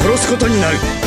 殺すことになる。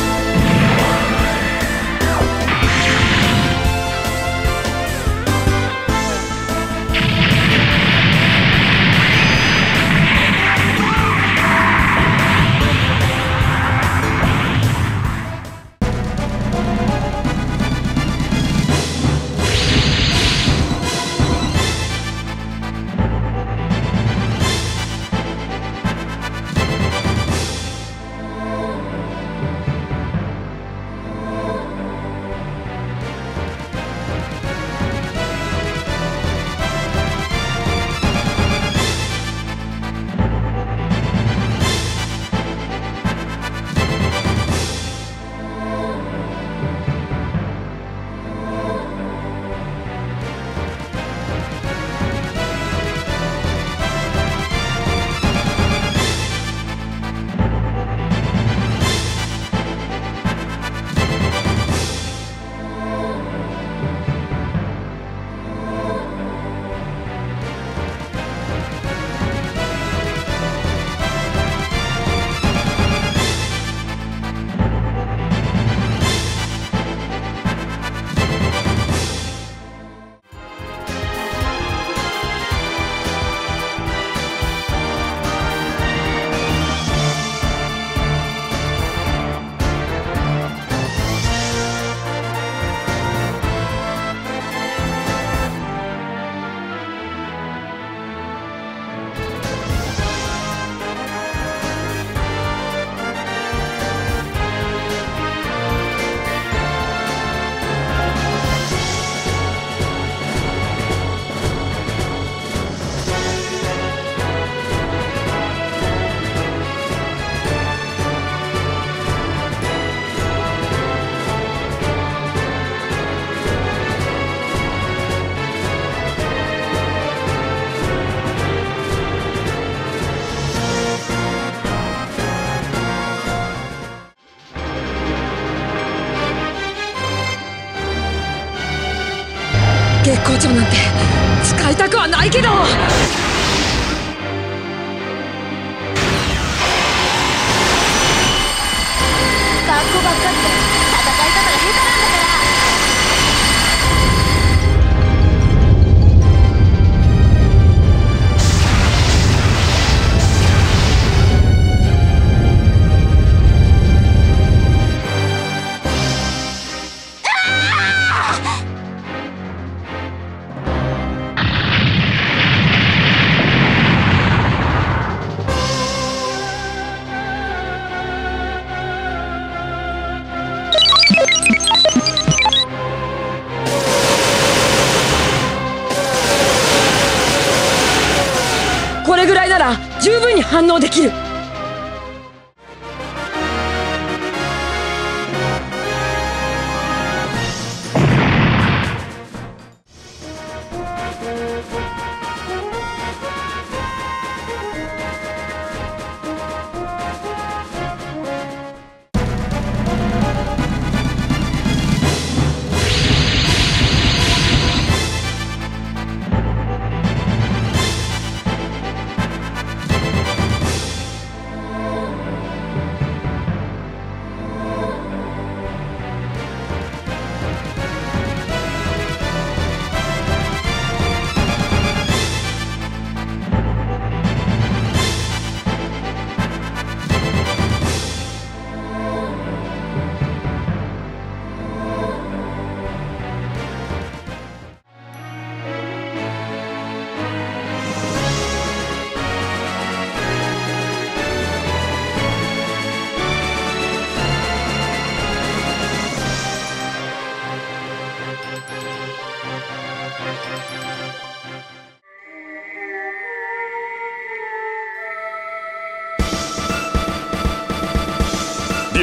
たくはないけど。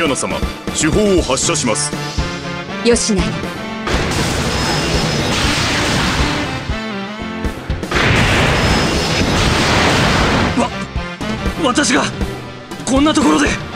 ナ様手法を発射します。よしな。わ私がこんなところで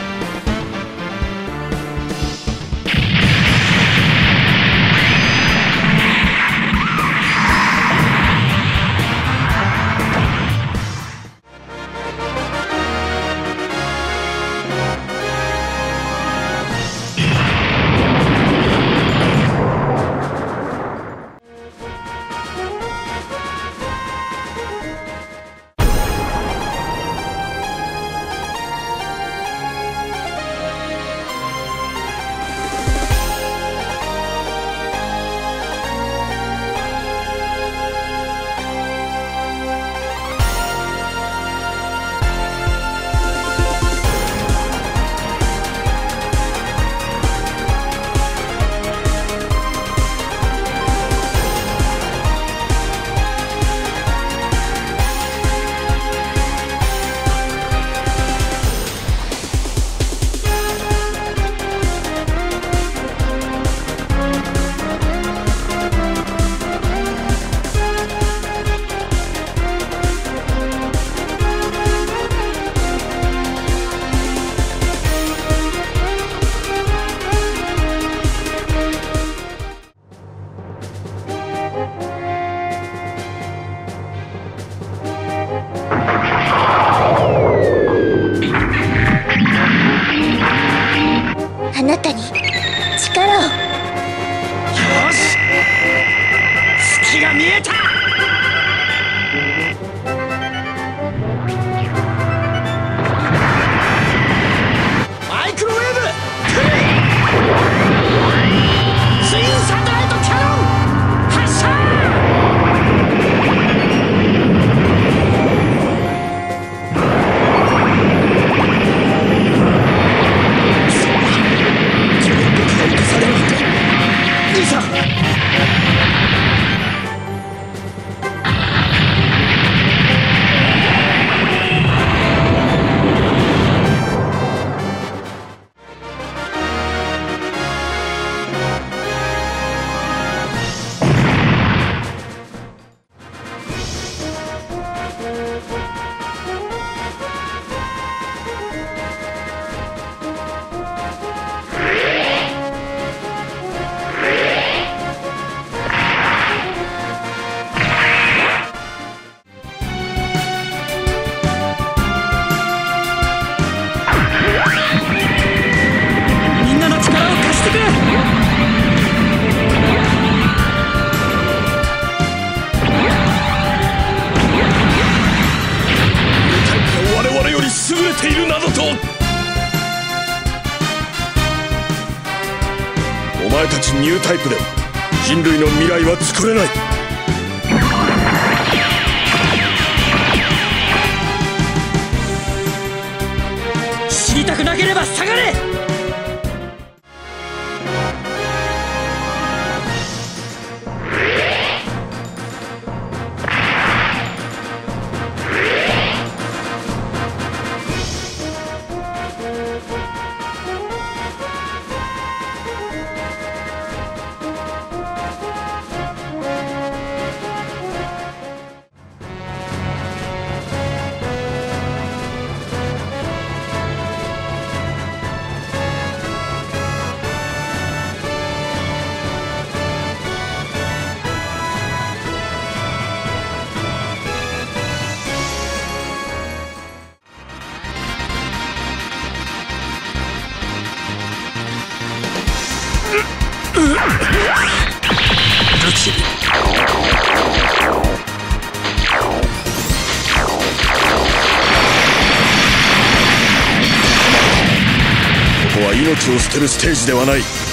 ニュータイプでは人類の未来は作れない。知りたくなければ下がれ！るステージではない。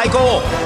最高。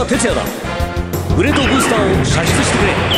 こちら哲也だ。ブレードブースターを射出してくれ。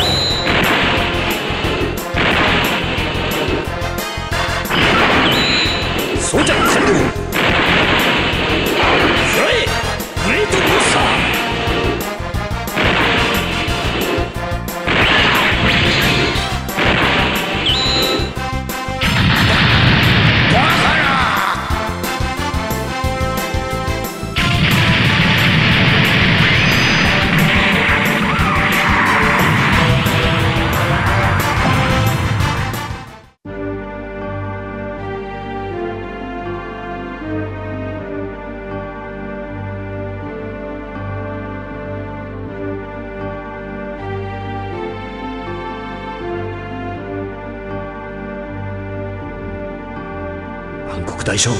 大将軍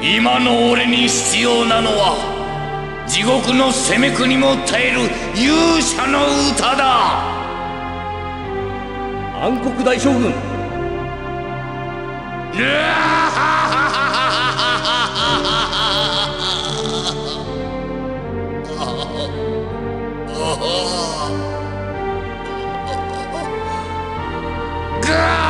今の俺に必要なのは地獄の攻めくにも耐える勇者の歌だ。暗黒大将軍。暗黒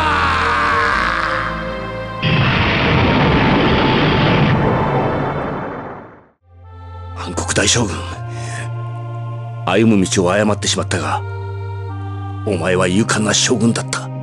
将軍歩む道を誤ってしまったがお前は勇敢な将軍だった。